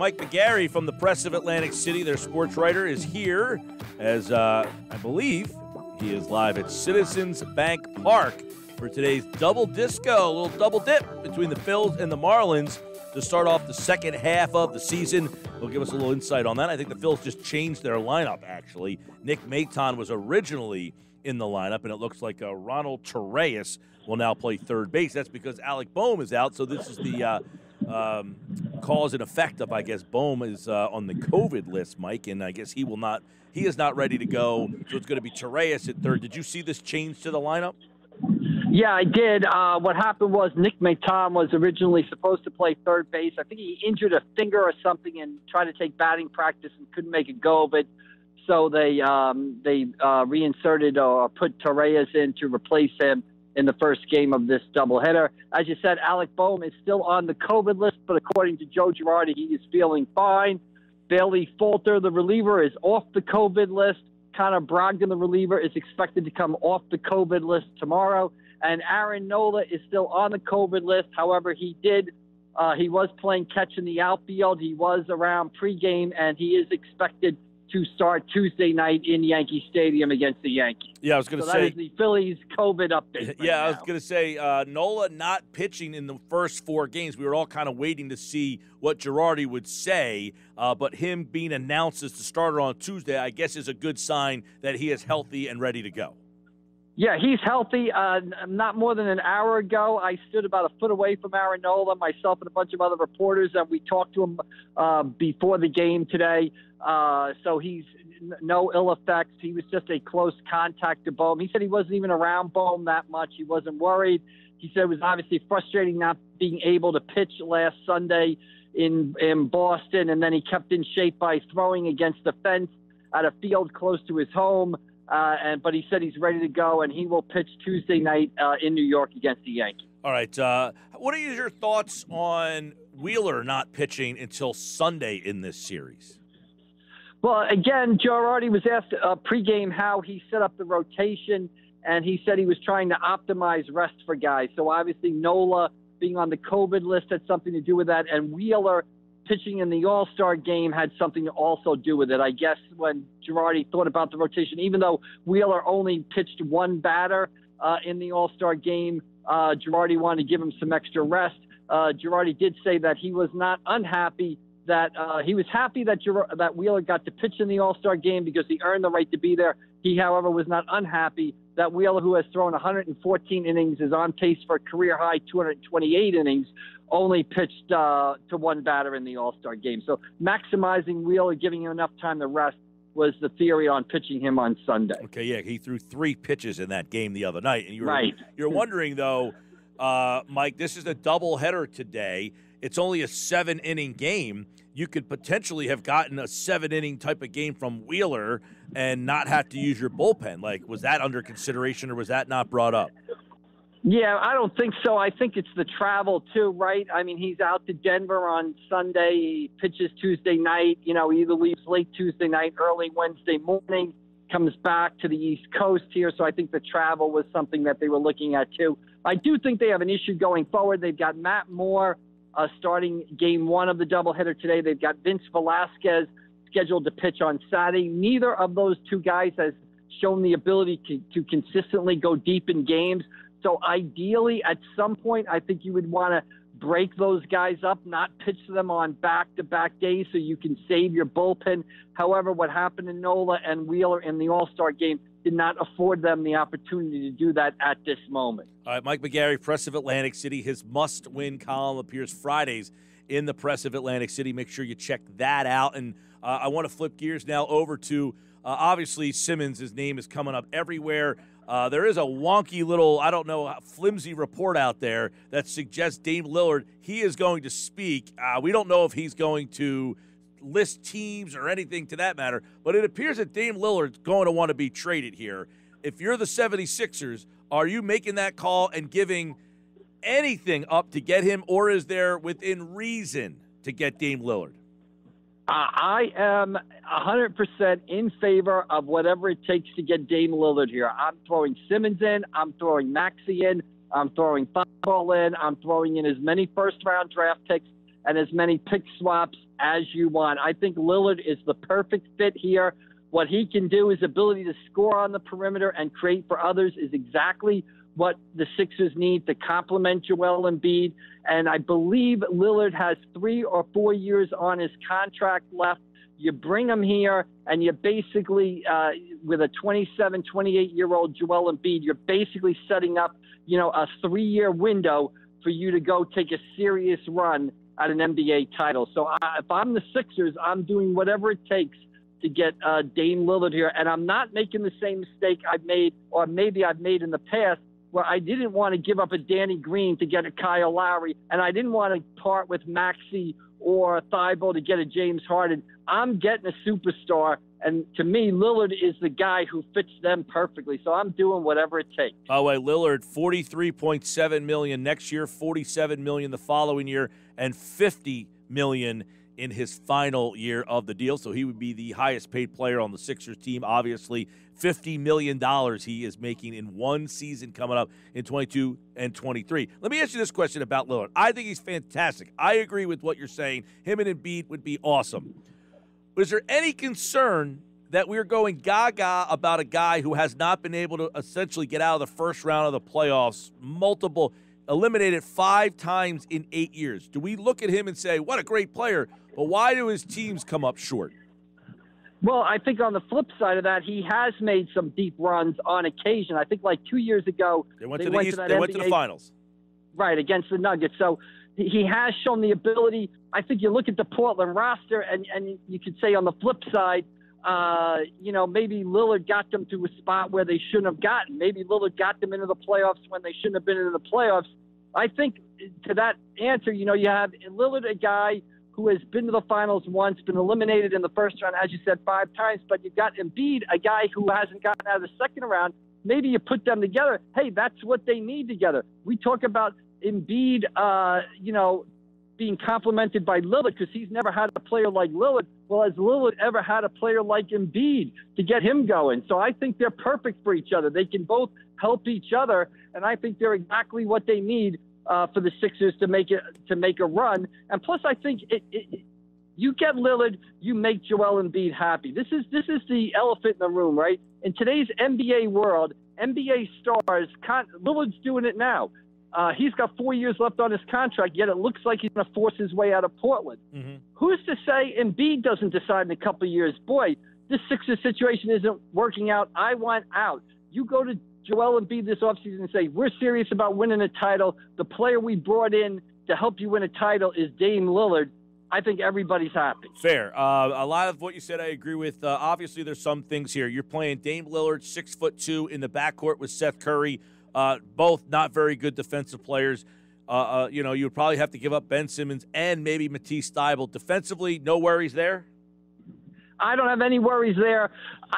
Mike McGarry from the Press of Atlantic City, their sports writer, is here as uh, I believe he is live at Citizens Bank Park for today's double disco, a little double dip between the Phils and the Marlins to start off the second half of the season. They'll give us a little insight on that. I think the Phils just changed their lineup, actually. Nick Maton was originally in the lineup, and it looks like uh, Ronald Torreyes will now play third base. That's because Alec Bohm is out, so this is the uh, um, cause and effect of, I guess, Bohm is uh, on the COVID list, Mike, and I guess he will not, he is not ready to go, so it's going to be Torreyes at third. Did you see this change to the lineup? Yeah, I did. Uh, what happened was Nick Maton was originally supposed to play third base. I think he injured a finger or something and tried to take batting practice and couldn't make it go. But so they um, they uh, reinserted or put Torreyes in to replace him in the first game of this doubleheader. As you said, Alec Bohm is still on the COVID list, but according to Joe Girardi, he is feeling fine. Bailey Falter, the reliever, is off the COVID list. Connor Brogdon, the reliever, is expected to come off the COVID list tomorrow. And Aaron Nola is still on the COVID list. However, he did, uh, he was playing catch in the outfield. He was around pregame, and he is expected to start Tuesday night in Yankee Stadium against the Yankees. Yeah, I was going to so say that is the Phillies COVID update. Right yeah, I was going to say uh, Nola not pitching in the first four games. We were all kind of waiting to see what Girardi would say, uh, but him being announced as the starter on Tuesday, I guess, is a good sign that he is healthy and ready to go. Yeah, he's healthy. Uh, not more than an hour ago, I stood about a foot away from Aaron Nola, myself and a bunch of other reporters, and we talked to him uh, before the game today. Uh, so he's no ill effects. He was just a close contact to Bohm. He said he wasn't even around Bohm that much. He wasn't worried. He said it was obviously frustrating not being able to pitch last Sunday in in Boston, and then he kept in shape by throwing against the fence at a field close to his home. Uh, and but he said he's ready to go, and he will pitch Tuesday night uh, in New York against the Yankees. All right. Uh, what are your thoughts on Wheeler not pitching until Sunday in this series? Well, again, Girardi was asked uh, pregame how he set up the rotation, and he said he was trying to optimize rest for guys. So obviously, Nola being on the COVID list had something to do with that, and Wheeler pitching in the All Star game had something to also do with it. I guess when Girardi thought about the rotation, even though Wheeler only pitched one batter uh, in the All Star game, uh, Girardi wanted to give him some extra rest. Uh, Girardi did say that he was not unhappy that uh, he was happy that Gir- that Wheeler got to pitch in the All Star game because he earned the right to be there. He, however, was not unhappy that Wheeler, who has thrown 114 innings, is on pace for a career high 228 innings, only pitched uh, to one batter in the All Star game. So maximizing Wheeler, giving him enough time to rest, was the theory on pitching him on Sunday. Okay, yeah, he threw three pitches in that game the other night, and you were Right. you're wondering though, uh, Mike, this is a doubleheader today. It's only a seven inning game. You could potentially have gotten a seven inning type of game from Wheeler and not have to use your bullpen. Like, was that under consideration or was that not brought up? Yeah, I don't think so. I think it's the travel too, right? I mean, he's out to Denver on Sunday. He pitches Tuesday night. You know, he either leaves late Tuesday night, early Wednesday morning, comes back to the East Coast here. So I think the travel was something that they were looking at too. I do think they have an issue going forward. They've got Matt Moore uh, starting game one of the doubleheader today. They've got Vince Velasquez scheduled to pitch on Saturday. Neither of those two guys has shown the ability to, to consistently go deep in games. So ideally, at some point, I think you would want to break those guys up, not pitch them on back-to-back days, so you can save your bullpen. However, what happened to Nola and Wheeler in the All-Star game did not afford them the opportunity to do that at this moment. All right, Mike McGarry, Press of Atlantic City. His must win column appears Fridays in the Press of Atlantic City. Make sure you check that out. And uh, I want to flip gears now over to uh, obviously Simmons. His name is coming up everywhere. Uh, there is a wonky little, I don't know, flimsy report out there that suggests Dame Lillard, he is going to speak. Uh, we don't know if he's going to list teams or anything to that matter, but it appears that Dame Lillard's going to want to be traded here. If you're the 76ers, are you making that call and giving anything up to get him, or is there within reason to get Dame Lillard? I am 100% in favor of whatever it takes to get Dame Lillard here. I'm throwing Simmons in. I'm throwing Maxey in. I'm throwing Football in. I'm throwing in as many first round draft picks and as many pick swaps as you want. I think Lillard is the perfect fit here. What he can do, his ability to score on the perimeter and create for others, is exactly what the Sixers need to complement Joel Embiid. And I believe Lillard has three or four years on his contract left. You bring him here, and you basically, uh, with a 27, 28 year old Joel Embiid, you're basically setting up, you know, a three year window for you to go take a serious run at an NBA title. So I, if I'm the Sixers, I'm doing whatever it takes to get uh, Dame Lillard here, and I'm not making the same mistake I've made, or maybe I've made in the past, where I didn't want to give up a Danny Green to get a Kyle Lowry, and I didn't want to part with Maxey or Thybulle to get a James Harden. I'm getting a superstar, and to me, Lillard is the guy who fits them perfectly. So I'm doing whatever it takes. By the way, Lillard, forty-three point seven million next year, forty-seven million the following year, and fifty million in his final year of the deal. So he would be the highest paid player on the Sixers team. Obviously, $50 million he is making in one season coming up in 22 and 23. Let me ask you this question about Lillard. I think he's fantastic. I agree with what you're saying. Him and Embiid would be awesome. But is there any concern that we're going gaga about a guy who has not been able to essentially get out of the first round of the playoffs multiple – eliminated five times in eight years. Do we look at him and say, what a great player, but why do his teams come up short? Well, I think on the flip side of that, he has made some deep runs on occasion. I think like two years ago, they went, they to, the went East, to they NBA, went to the finals. Right, against the Nuggets. So he has shown the ability. I think you look at the Portland roster, and, and you could say on the flip side, uh, you know, maybe Lillard got them to a spot where they shouldn't have gotten. Maybe Lillard got them into the playoffs when they shouldn't have been into the playoffs. I think to that answer, you know, you have Lillard, a guy who has been to the finals once, been eliminated in the first round, as you said, five times, but you've got Embiid, a guy who hasn't gotten out of the second round. Maybe you put them together. Hey, that's what they need together. We talk about Embiid, uh, you know, being complemented by Lillard because he's never had a player like Lillard. Well, has Lillard ever had a player like Embiid to get him going? So I think they're perfect for each other. They can both help each other, and I think they're exactly what they need uh, for the Sixers to make it to make a run. And plus, I think it, it, you get Lillard, you make Joel Embiid happy. This is this is the elephant in the room, right? In today's NBA world, NBA stars, Lillard's doing it now. Uh, he's got four years left on his contract, yet it looks like he's going to force his way out of Portland. Mm-hmm. Who's to say Embiid doesn't decide in a couple of years, boy, this Sixers situation isn't working out. I want out. You go to Joel Embiid this offseason and say, we're serious about winning a title. The player we brought in to help you win a title is Dame Lillard. I think everybody's happy. Fair. Uh, a lot of what you said, I agree with. Uh, obviously, there's some things here. You're playing Dame Lillard, six foot two, in the backcourt with Seth Curry. Uh, both not very good defensive players. Uh, uh, you know, you would probably have to give up Ben Simmons and maybe Matisse Thybulle. Defensively, no worries there? I don't have any worries there.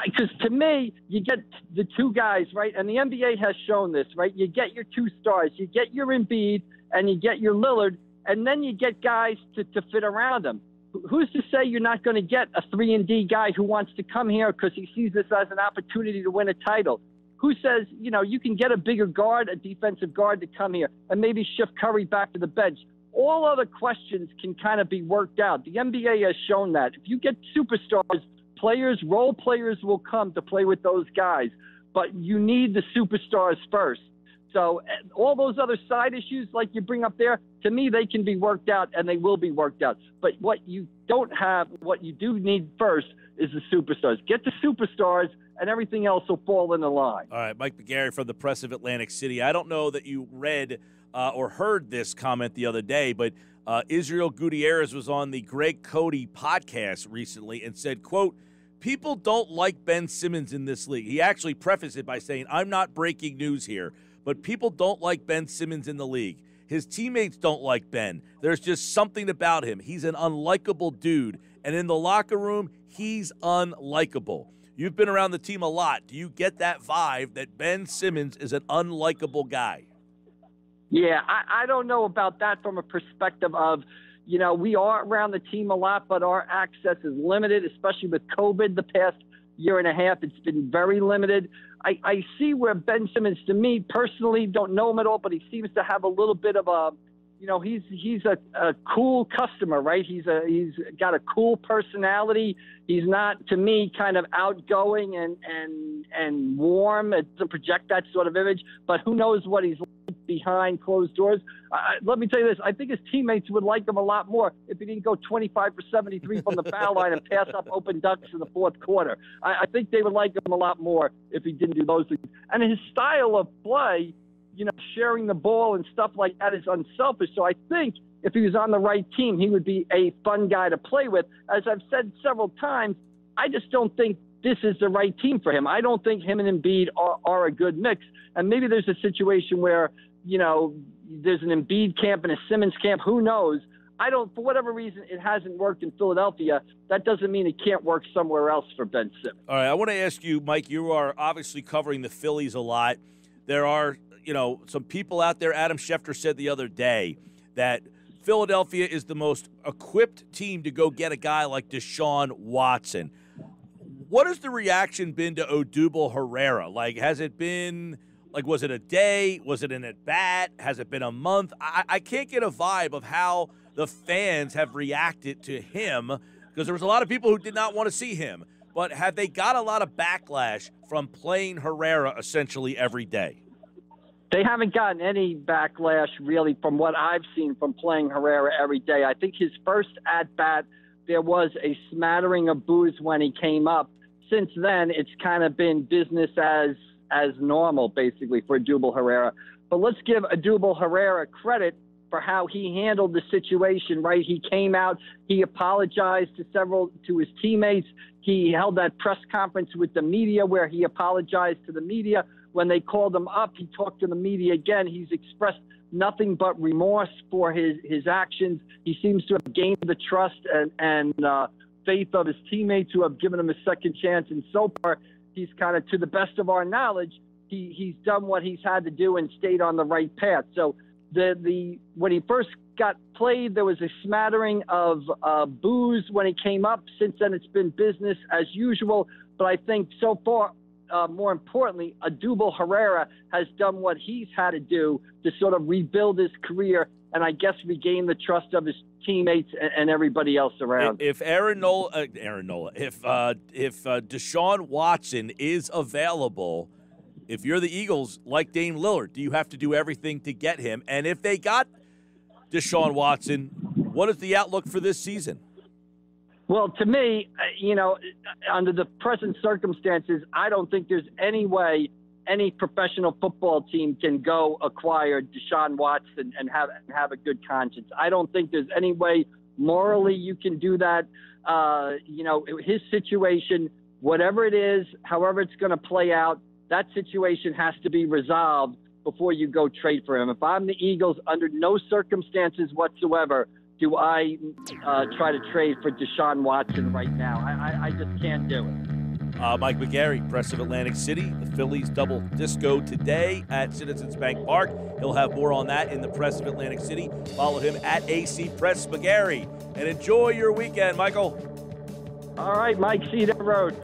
Because to me, you get the two guys, right? And the NBA has shown this, right? You get your two stars, you get your Embiid, and you get your Lillard, and then you get guys to, to fit around them. Who's to say you're not going to get a 3 and D guy who wants to come here because he sees this as an opportunity to win a title? Who says, you know, you can get a bigger guard, a defensive guard to come here and maybe shift Curry back to the bench? All other questions can kind of be worked out. The NBA has shown that. If you get superstars, players, role players will come to play with those guys, but you need the superstars first. So eh, all those other side issues like you bring up there, to me they can be worked out and they will be worked out. But what you don't have, what you do need first is the superstars. Get the superstars and everything else will fall into line. All right, Mike McGarry from the Press of Atlantic City. I don't know that you read uh, or heard this comment the other day, but uh, Israel Gutierrez was on the Greg Cote podcast recently and said, "quote." People don't like Ben Simmons in this league. He actually prefaced it by saying, I'm not breaking news here, but people don't like Ben Simmons in the league. His teammates don't like Ben. There's just something about him. He's an unlikable dude. And in the locker room, he's unlikable. You've been around the team a lot. Do you get that vibe that Ben Simmons is an unlikable guy? Yeah, I, I don't know about that from a perspective of, you know, we are around the team a lot, but our access is limited, especially with COVID the past year and a half. It's been very limited. I, I see where Ben Simmons, to me personally, don't know him at all, but he seems to have a little bit of a, you know, he's he's a, a cool customer, right? He's a he's got a cool personality. He's not, to me, kind of outgoing and and and warm. It doesn't project that sort of image. But who knows what he's like behind closed doors? Uh, let me tell you this: I think his teammates would like him a lot more if he didn't go 25 for 73 from the foul line and pass up open ducks in the fourth quarter. I, I think they would like him a lot more if he didn't do those things. And his style of play you know, sharing the ball and stuff like that is unselfish. So I think if he was on the right team, he would be a fun guy to play with. As I've said several times, I just don't think this is the right team for him. I don't think him and Embiid are, are a good mix. And maybe there's a situation where, you know, there's an Embiid camp and a Simmons camp. Who knows? I don't, for whatever reason, it hasn't worked in Philadelphia. That doesn't mean it can't work somewhere else for Ben Simmons. All right. I want to ask you, Mike, you are obviously covering the Phillies a lot. There are you know, some people out there, Adam Schefter said the other day that Philadelphia is the most equipped team to go get a guy like Deshaun Watson. What has the reaction been to Odubel Herrera? Like, has it been like was it a day? Was it an at bat? Has it been a month? I, I can't get a vibe of how the fans have reacted to him because there was a lot of people who did not want to see him. But have they got a lot of backlash from playing Herrera essentially every day? they haven't gotten any backlash really from what I've seen from playing Herrera every day. I think his first at bat, there was a smattering of boos when he came up. Since then, it's kind of been business as as normal, basically, for Odubel Herrera. But let's give Odubel Herrera credit for how he handled the situation. Right, he came out, he apologized to several to his teammates. He held that press conference with the media where he apologized to the media when they called him up, he talked to the media again. He's expressed nothing but remorse for his, his actions. He seems to have gained the trust and, and uh, faith of his teammates who have given him a second chance. And so far, he's kind of, to the best of our knowledge, he, he's done what he's had to do and stayed on the right path. So the, the when he first got played, there was a smattering of uh, boos when he came up. Since then, it's been business as usual. But I think so far, uh, more importantly, Odubel Herrera has done what he's had to do to sort of rebuild his career and I guess regain the trust of his teammates and, everybody else around. If Aaron Nola, uh, Aaron Nola, if uh, if uh, Deshaun Watson is available, if you're the Eagles, like Dame Lillard, do you have to do everything to get him? And if they got Deshaun Watson, what is the outlook for this season? Well, to me, uh, you know, under the present circumstances, I don't think there's any way any professional football team can go acquire Deshaun Watson and have and have a good conscience. I don't think there's any way morally you can do that. Uh, you know, his situation, whatever it is, however it's going to play out, that situation has to be resolved before you go trade for him. If I'm the Eagles, under no circumstances whatsoever do I uh, try to trade for Deshaun Watson right now. I, I, I just can't do it. Uh, Mike McGarry, Press of Atlantic City. The Phillies double disco today at Citizens Bank Park. He'll have more on that in the Press of Atlantic City. Follow him at AC Press McGarry. And enjoy your weekend, Michael. All right, Mike. See you down the road.